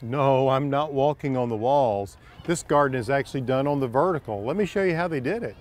No, I'm not walking on the walls. This garden is actually done on the vertical. Let me show you how they did it.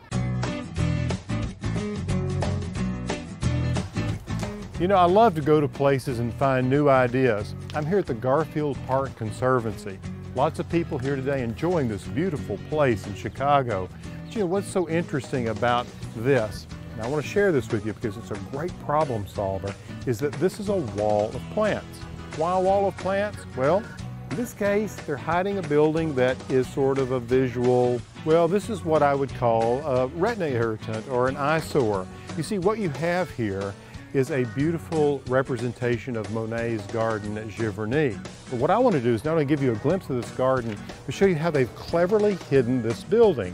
You know, I love to go to places and find new ideas. I'm here at the Garfield Park Conservancy. Lots of people here today enjoying this beautiful place in Chicago. But you know, what's so interesting about this, and I want to share this with you because it's a great problem solver, is that this is a wall of plants. Why a wall of plants? Well, in this case, they're hiding a building that is sort of a visual, well, this is what I would call a retina irritant or an eyesore. You see, what you have here is a beautiful representation of Monet's garden at Giverny. But what I want to do is not only give you a glimpse of this garden, but show you how they've cleverly hidden this building.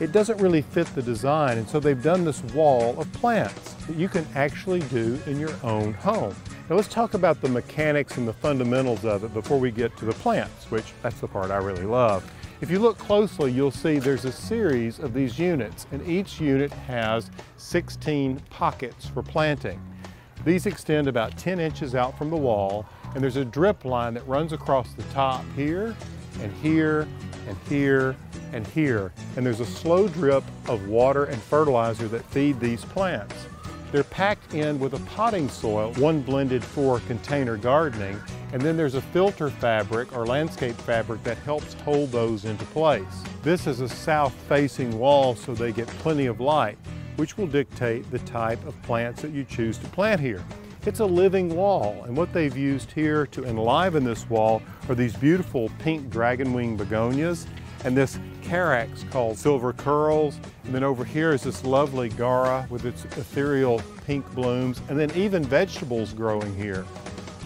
It doesn't really fit the design, and so they've done this wall of plants that you can actually do in your own home. Now let's talk about the mechanics and the fundamentals of it before we get to the plants, which that's the part I really love. If you look closely, you'll see there's a series of these units, and each unit has 16 pockets for planting. These extend about 10 inches out from the wall, and there's a drip line that runs across the top here, and here, and here, and here. And there's a slow drip of water and fertilizer that feed these plants. They're packed in with a potting soil, one blended for container gardening, and then there's a filter fabric or landscape fabric that helps hold those into place. This is a south-facing wall so they get plenty of light, which will dictate the type of plants that you choose to plant here. It's a living wall, and what they've used here to enliven this wall are these beautiful pink dragon wing begonias and this carex called Silver Curls. And then over here is this lovely Gaura with its ethereal pink blooms, and then even vegetables growing here.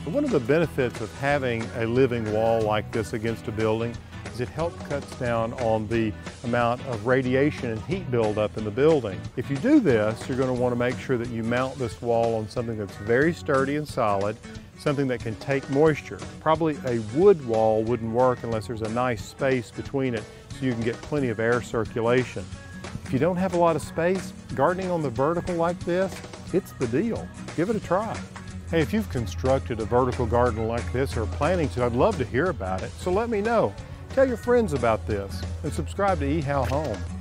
One of the benefits of having a living wall like this against a building is it helps cuts down on the amount of radiation and heat buildup in the building. If you do this, you're going to want to make sure that you mount this wall on something that's very sturdy and solid, something that can take moisture. Probably a wood wall wouldn't work unless there's a nice space between it so you can get plenty of air circulation. If you don't have a lot of space, gardening on the vertical like this, it's the deal. Give it a try. Hey, if you've constructed a vertical garden like this or planning to, I'd love to hear about it, so let me know. Tell your friends about this and subscribe to eHow Home.